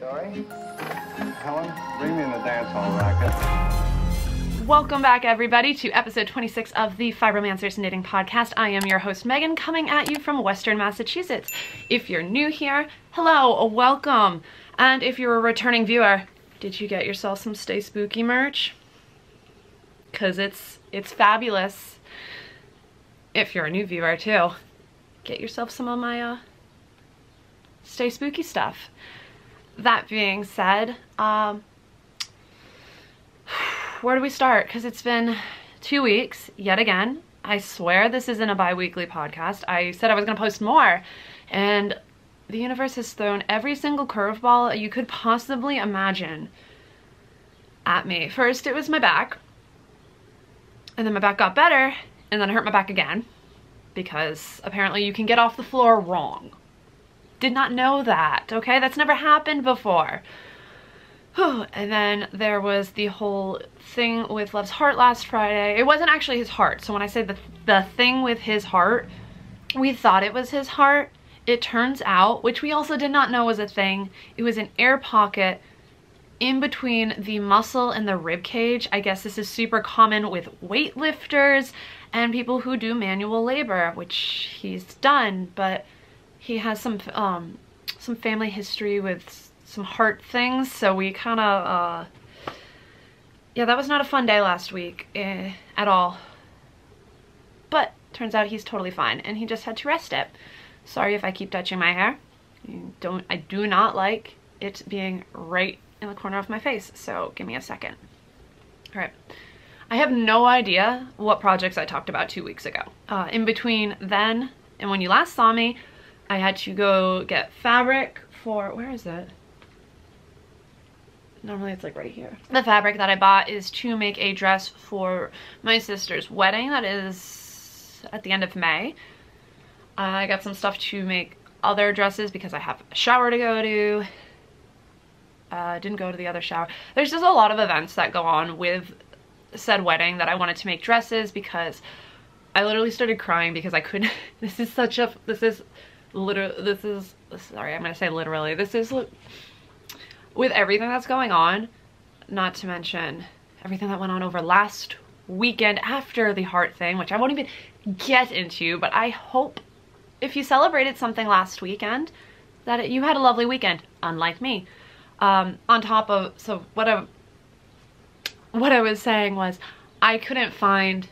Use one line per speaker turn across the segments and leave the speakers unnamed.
Dory? Helen, bring me in the dance hall racket.
Welcome back, everybody, to episode 26 of the Fiberomancers Knitting Podcast. I am your host, Meghan, coming at you from Western Massachusetts. If you're new here, hello, welcome. And if you're a returning viewer, did you get yourself some Stay Spooky merch? Because it's, it's fabulous. If you're a new viewer, too, get yourself some of my uh, Stay Spooky stuff. That being said, um, where do we start? Because it's been two weeks yet again. I swear this isn't a bi-weekly podcast. I said I was going to post more and the universe has thrown every single curveball you could possibly imagine at me. First, it was my back. And then my back got better and then I hurt my back again because apparently you can get off the floor wrong. Did not know that, okay? That's never happened before. and then there was the whole thing with Love's heart last Friday. It wasn't actually his heart. So when I say the, the thing with his heart, we thought it was his heart. It turns out, which we also did not know was a thing, it was an air pocket in between the muscle and the rib cage. I guess this is super common with weightlifters and people who do manual labor, which he's done, but he has some um, some family history with some heart things, so we kind of, uh, yeah, that was not a fun day last week eh, at all. But turns out he's totally fine, and he just had to rest it. Sorry if I keep touching my hair. You don't, I do not like it being right in the corner of my face, so give me a second. All right. I have no idea what projects I talked about two weeks ago. Uh, in between then and when you last saw me, I had to go get fabric for, where is it? Normally it's like right here. The fabric that I bought is to make a dress for my sister's wedding that is at the end of May. I got some stuff to make other dresses because I have a shower to go to. Uh, didn't go to the other shower. There's just a lot of events that go on with said wedding that I wanted to make dresses because I literally started crying because I couldn't, this is such a, this is literally, this is, sorry, I'm going to say literally, this is with everything that's going on, not to mention everything that went on over last weekend after the heart thing, which I won't even get into, but I hope if you celebrated something last weekend, that it, you had a lovely weekend, unlike me. Um, on top of, so what I, what I was saying was, I couldn't find,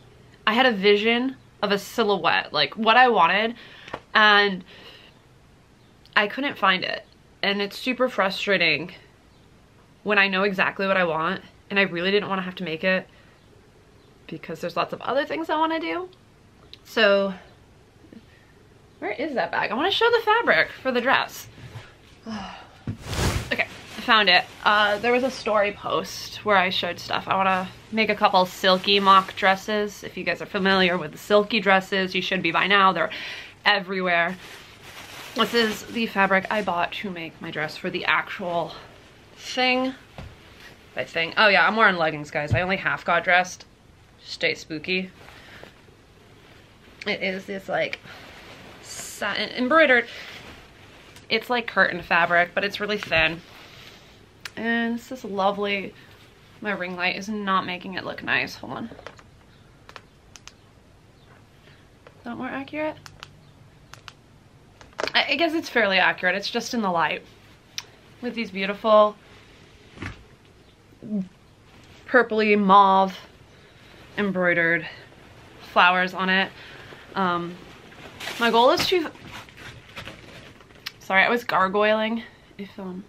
I had a vision of a silhouette, like what I wanted, and I couldn't find it. And it's super frustrating when I know exactly what I want and I really didn't want to have to make it because there's lots of other things I want to do. So where is that bag? I want to show the fabric for the dress. okay, I found it. Uh, there was a story post where I showed stuff. I want to make a couple silky mock dresses. If you guys are familiar with the silky dresses, you should be by now. They're everywhere. This is the fabric I bought to make my dress for the actual thing. I think. Oh yeah, I'm wearing leggings, guys. I only half got dressed. Stay spooky. It is this like satin embroidered. It's like curtain fabric, but it's really thin. And it's this lovely, my ring light is not making it look nice. Hold on. Is that more accurate? I guess it's fairly accurate. It's just in the light. With these beautiful purpley mauve embroidered flowers on it. Um, my goal is to, sorry, I was gargoyling. If um,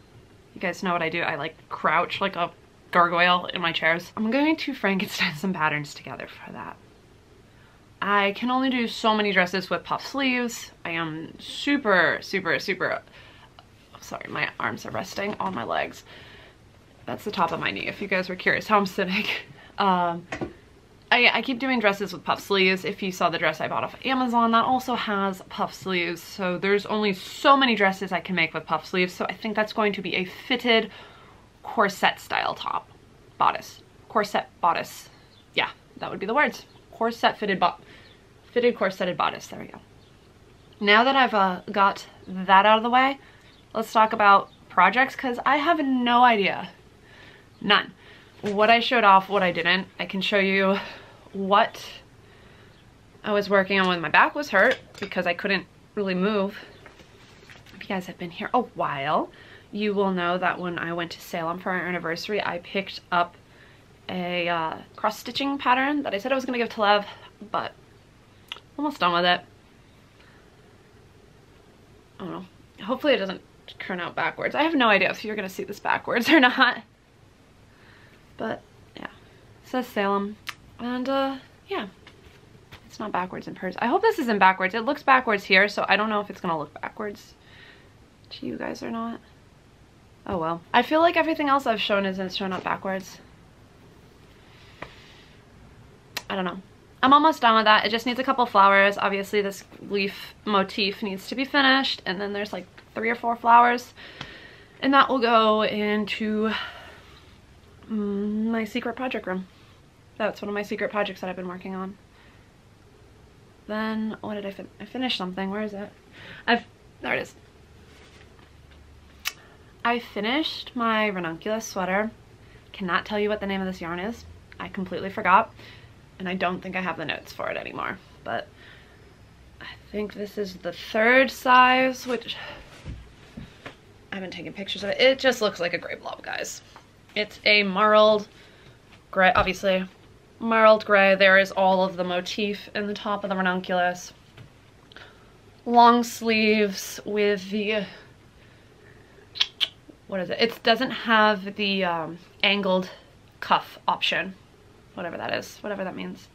you guys know what I do, I like crouch like a gargoyle in my chairs. I'm going to Frankenstein some patterns together for that. I can only do so many dresses with puff sleeves. I am super, super, super, sorry, my arms are resting on my legs. That's the top of my knee, if you guys were curious how I'm sitting. Um, I, I, keep doing dresses with puff sleeves. If you saw the dress I bought off Amazon, that also has puff sleeves. So there's only so many dresses I can make with puff sleeves. So I think that's going to be a fitted corset style top. Bodice. Corset bodice. Yeah, that would be the words. Corset fitted, bo fitted corseted bodice. There we go. Now that I've uh, got that out of the way, let's talk about projects because I have no idea. None. What I showed off, what I didn't. I can show you what I was working on when my back was hurt because I couldn't really move. If you guys have been here a while, you will know that when I went to Salem for our anniversary, I picked up a uh, cross-stitching pattern that I said I was going to give to Lev, but almost done with it. I don't know. Hopefully it doesn't turn out backwards. I have no idea if you're going to see this backwards or not. But yeah, it says Salem. And uh, yeah, it's not backwards in person. I hope this isn't backwards. It looks backwards here, so I don't know if it's going to look backwards to you guys or not. Oh well. I feel like everything else I've shown isn't shown up backwards. I don't know. I'm almost done with that. It just needs a couple flowers. Obviously this leaf motif needs to be finished and then there's like three or four flowers and that will go into mm, my secret project room. That's one of my secret projects that I've been working on. Then what did I fin I finished something. Where is it? I've there it is. I finished my ranunculus sweater. Cannot tell you what the name of this yarn is. I completely forgot and I don't think I have the notes for it anymore, but I think this is the third size, which I haven't taken pictures of it. It just looks like a gray blob, guys. It's a marled gray, obviously, marled gray. There is all of the motif in the top of the ranunculus. Long sleeves with the, what is it? It doesn't have the um, angled cuff option whatever that is, whatever that means.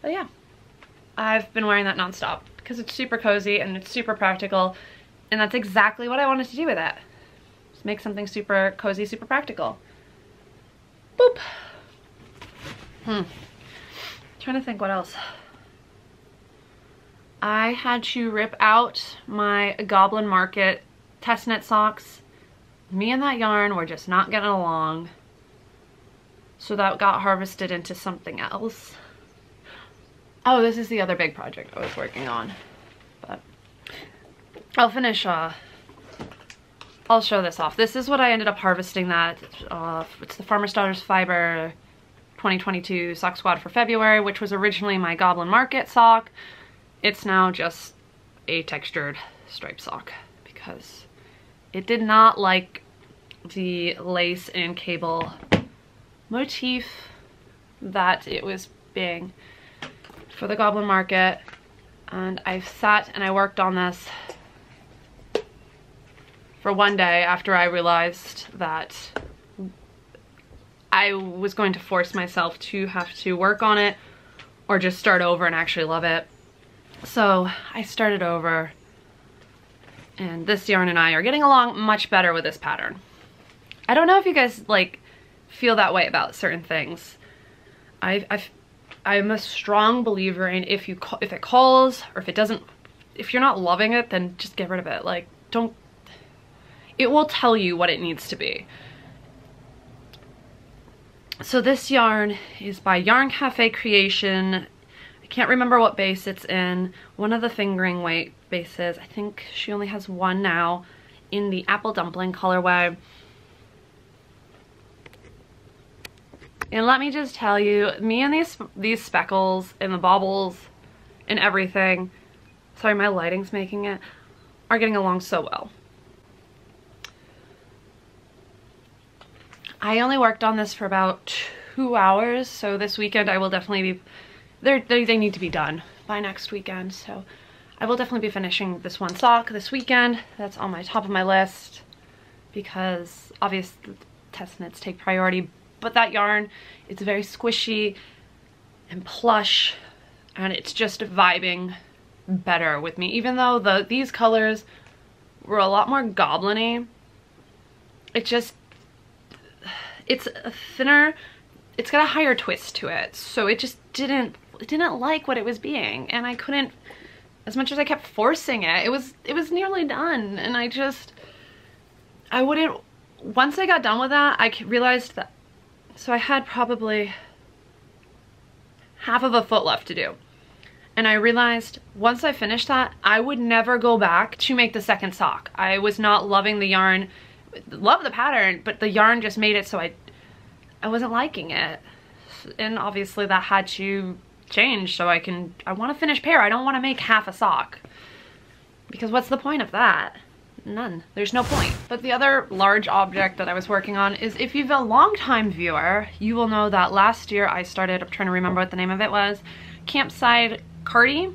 But yeah, I've been wearing that nonstop because it's super cozy and it's super practical and that's exactly what I wanted to do with it. Just make something super cozy, super practical. Boop. Hmm. trying to think what else. I had to rip out my Goblin Market test knit socks. Me and that yarn were just not getting along. So that got harvested into something else. Oh, this is the other big project I was working on. But I'll finish, uh, I'll show this off. This is what I ended up harvesting that. Uh, it's the Farmer's Daughters Fiber 2022 Sock Squad for February, which was originally my Goblin Market sock. It's now just a textured striped sock because it did not like the lace and cable motif that it was being for the Goblin Market. And I've sat and I worked on this for one day after I realized that I was going to force myself to have to work on it or just start over and actually love it. So I started over and this yarn and I are getting along much better with this pattern. I don't know if you guys like feel that way about certain things. I, i I'm a strong believer in if you if it calls or if it doesn't, if you're not loving it, then just get rid of it. Like, don't, it will tell you what it needs to be. So this yarn is by Yarn Cafe Creation. I can't remember what base it's in. One of the fingering weight bases. I think she only has one now in the apple dumpling colorway. And let me just tell you, me and these these speckles and the baubles and everything, sorry my lighting's making it, are getting along so well. I only worked on this for about two hours, so this weekend I will definitely be, they they need to be done by next weekend, so I will definitely be finishing this one sock this weekend. That's on my top of my list because obviously test knits take priority, but that yarn, it's very squishy and plush and it's just vibing better with me. Even though the these colors were a lot more goblin-y, it just, it's a thinner, it's got a higher twist to it. So it just didn't, it didn't like what it was being. And I couldn't, as much as I kept forcing it, it was, it was nearly done. And I just, I wouldn't, once I got done with that, I realized that so I had probably half of a foot left to do. And I realized once I finished that, I would never go back to make the second sock. I was not loving the yarn, love the pattern, but the yarn just made it so I, I wasn't liking it. And obviously that had to change so I can, I want to finish pair. I don't want to make half a sock. Because what's the point of that? None. There's no point. But the other large object that I was working on is if you've a long-time viewer, you will know that last year I started, I'm trying to remember what the name of it was, Campside Cardi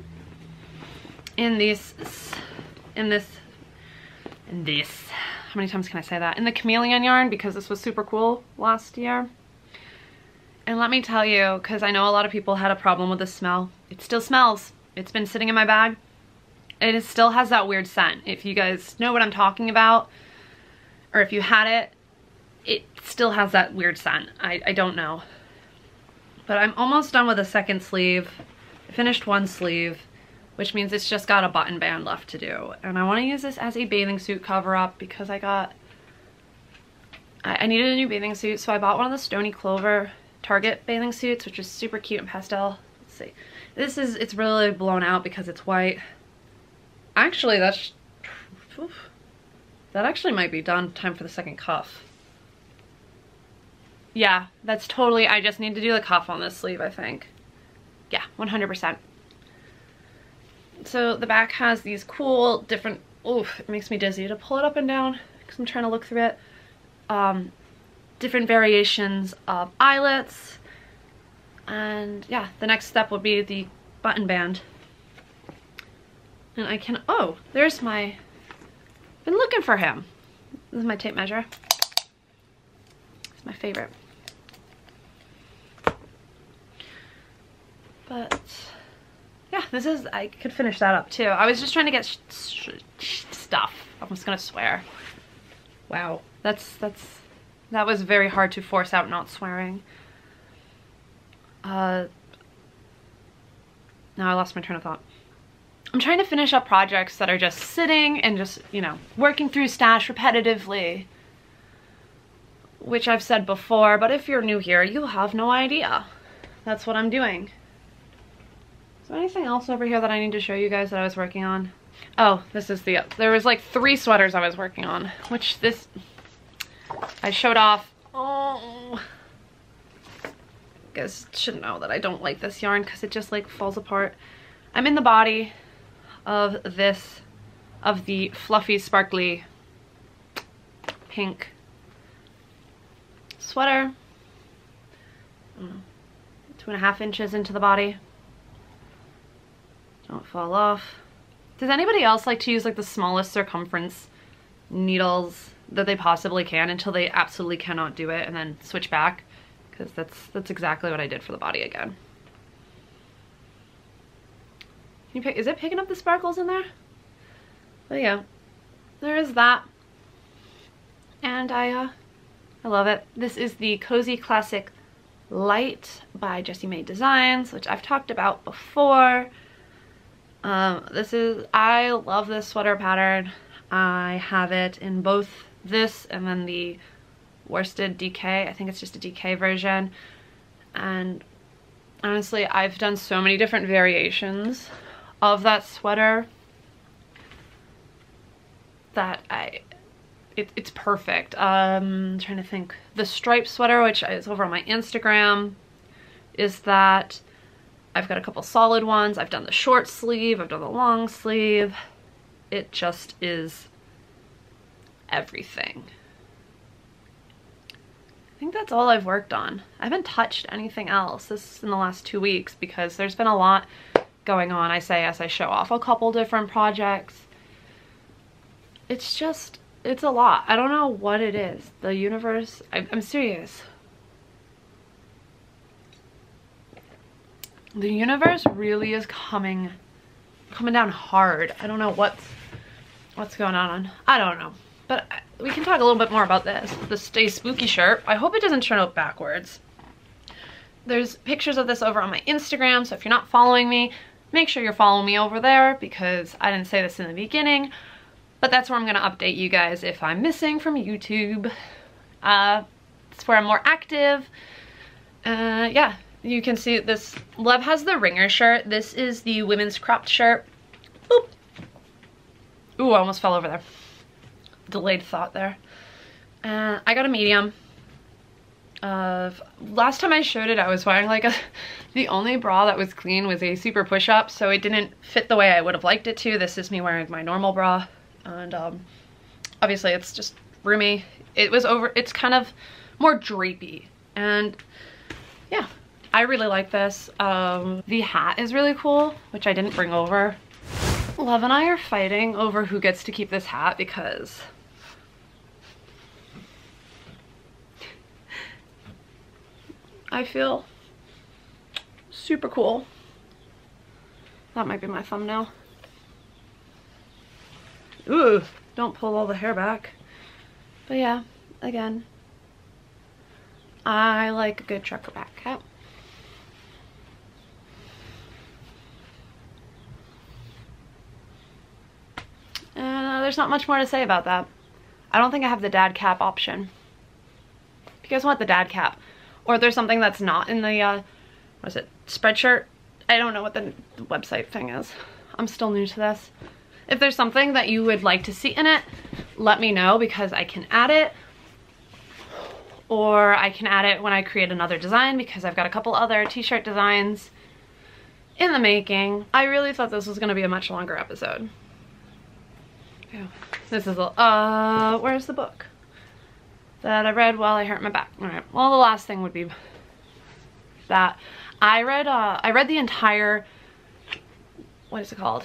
in this, in this, in this, how many times can I say that? In the chameleon yarn because this was super cool last year. And let me tell you, because I know a lot of people had a problem with the smell, it still smells. It's been sitting in my bag it still has that weird scent. If you guys know what I'm talking about, or if you had it, it still has that weird scent. I, I don't know. But I'm almost done with the second sleeve. I finished one sleeve, which means it's just got a button band left to do. And I want to use this as a bathing suit cover up because I got, I, I needed a new bathing suit. So I bought one of the Stoney Clover Target bathing suits, which is super cute and pastel. Let's see. This is, it's really blown out because it's white. Actually, that's... Oof, that actually might be done. Time for the second cuff. Yeah, that's totally... I just need to do the cuff on this sleeve, I think. Yeah, 100%. So the back has these cool different... Oof, it makes me dizzy to pull it up and down because I'm trying to look through it. Um, different variations of eyelets. And yeah, the next step would be the button band. And I can, oh, there's my, been looking for him. This is my tape measure. It's my favorite. But yeah, this is, I could finish that up too. I was just trying to get stuff. I'm just gonna swear. Wow, that's, that's, that was very hard to force out not swearing. Uh, now I lost my train of thought. I'm trying to finish up projects that are just sitting and just, you know, working through stash repetitively. Which I've said before, but if you're new here, you'll have no idea. That's what I'm doing. Is there anything else over here that I need to show you guys that I was working on? Oh, this is the, there was like three sweaters I was working on, which this, I showed off. Oh, you guys should know that I don't like this yarn because it just like falls apart. I'm in the body of this, of the fluffy, sparkly pink sweater. Mm. Two and a half inches into the body. Don't fall off. Does anybody else like to use like the smallest circumference needles that they possibly can until they absolutely cannot do it and then switch back? Because that's, that's exactly what I did for the body again. You pick, is it picking up the sparkles in there? But yeah, there is that. And I, uh, I love it. This is the Cozy Classic Light by Jessie Maed Designs, which I've talked about before. Um, this is, I love this sweater pattern. I have it in both this and then the worsted DK. I think it's just a DK version. And honestly, I've done so many different variations of that sweater that I it, it's perfect. Um, I'm trying to think. The striped sweater, which is over on my Instagram, is that I've got a couple solid ones. I've done the short sleeve. I've done the long sleeve. It just is everything. I think that's all I've worked on. I haven't touched anything else this in the last two weeks because there's been a lot going on, I say as I show off a couple different projects. It's just, it's a lot. I don't know what it is. The universe, I, I'm serious. The universe really is coming, coming down hard. I don't know what's, what's going on. I don't know. But we can talk a little bit more about this. The Stay Spooky shirt. I hope it doesn't turn out backwards. There's pictures of this over on my Instagram, so if you're not following me, make sure you're following me over there because I didn't say this in the beginning, but that's where I'm gonna update you guys if I'm missing from YouTube. Uh, it's where I'm more active. Uh, yeah, you can see this, Love has the ringer shirt. This is the women's cropped shirt. Boop. Ooh, I almost fell over there. Delayed thought there. Uh, I got a medium. Of last time I showed it, I was wearing like a, the only bra that was clean was a super push-up, so it didn't fit the way I would have liked it to. This is me wearing my normal bra, and um, obviously it's just roomy. It was over, it's kind of more drapey, and yeah, I really like this. Um, the hat is really cool, which I didn't bring over. Love and I are fighting over who gets to keep this hat because I feel super cool. That might be my thumbnail. Ooh, don't pull all the hair back. But yeah, again, I like a good trucker back cap. Uh, there's not much more to say about that. I don't think I have the dad cap option. If you guys want the dad cap, or there's something that's not in the, uh, what is it, spreadshirt? I don't know what the website thing is. I'm still new to this. If there's something that you would like to see in it, let me know because I can add it. Or I can add it when I create another design because I've got a couple other t-shirt designs in the making. I really thought this was gonna be a much longer episode. This is, a, uh, where's the book? That I read while I hurt my back. All right. Well, the last thing would be that I read. Uh, I read the entire. What is it called?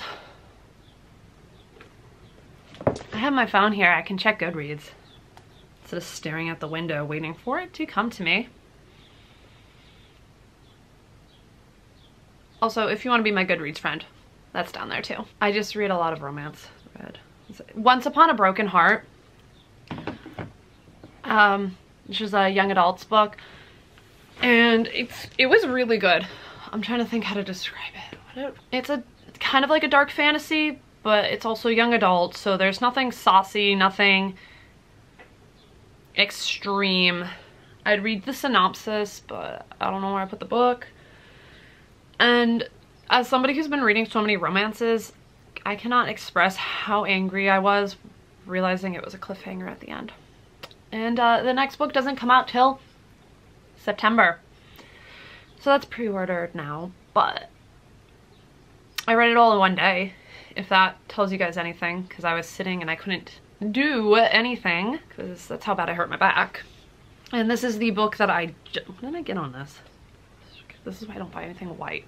I have my phone here. I can check Goodreads instead of staring out the window waiting for it to come to me. Also, if you want to be my Goodreads friend, that's down there too. I just read a lot of romance. Read Once Upon a Broken Heart um, which is a young adults book. And it's it was really good. I'm trying to think how to describe it. It's a kind of like a dark fantasy, but it's also young adult, so there's nothing saucy, nothing extreme. I'd read the synopsis, but I don't know where I put the book. And as somebody who's been reading so many romances, I cannot express how angry I was realizing it was a cliffhanger at the end. And uh, the next book doesn't come out till September. So that's pre-ordered now, but I read it all in one day, if that tells you guys anything, because I was sitting and I couldn't do anything, because that's how bad I hurt my back. And this is the book that I, when did I get on this? This is why I don't buy anything white.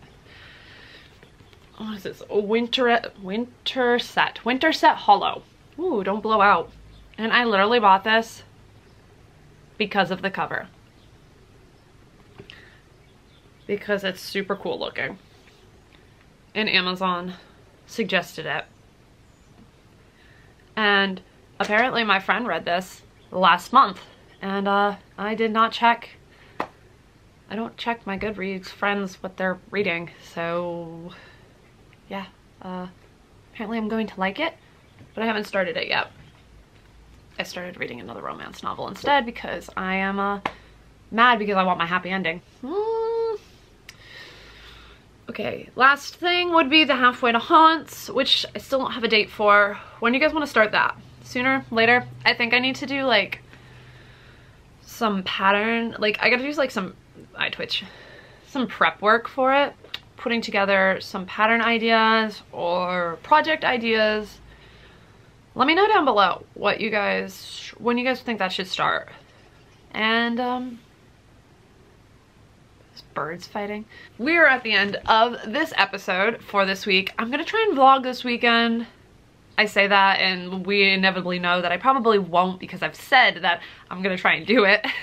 What is this? Winter, Winterset. Winter Set Hollow. Ooh, don't blow out. And I literally bought this because of the cover. Because it's super cool looking. And Amazon suggested it. And apparently my friend read this last month and uh, I did not check I don't check my Goodreads friends what they're reading so yeah uh, apparently I'm going to like it but I haven't started it yet. I started reading another romance novel instead because I am uh, mad because I want my happy ending. Mm. Okay, last thing would be the Halfway to Haunts, which I still don't have a date for. When do you guys want to start that? Sooner? Later? I think I need to do like some pattern, like I gotta do like some, I twitch, some prep work for it. Putting together some pattern ideas or project ideas let me know down below what you guys, when you guys think that should start. And, um, birds fighting. We're at the end of this episode for this week. I'm gonna try and vlog this weekend. I say that and we inevitably know that I probably won't because I've said that I'm gonna try and do it.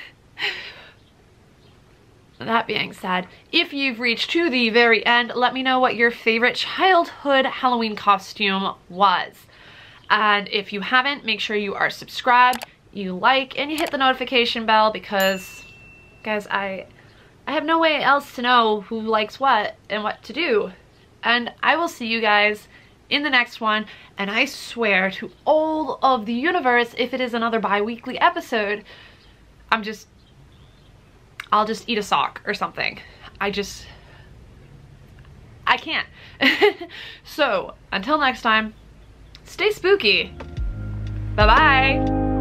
that being said, if you've reached to the very end, let me know what your favorite childhood Halloween costume was. And if you haven't, make sure you are subscribed, you like, and you hit the notification bell because, guys, I, I have no way else to know who likes what and what to do. And I will see you guys in the next one. And I swear to all of the universe, if it is another bi-weekly episode, I'm just, I'll just eat a sock or something. I just, I can't. so until next time, stay spooky. Bye-bye.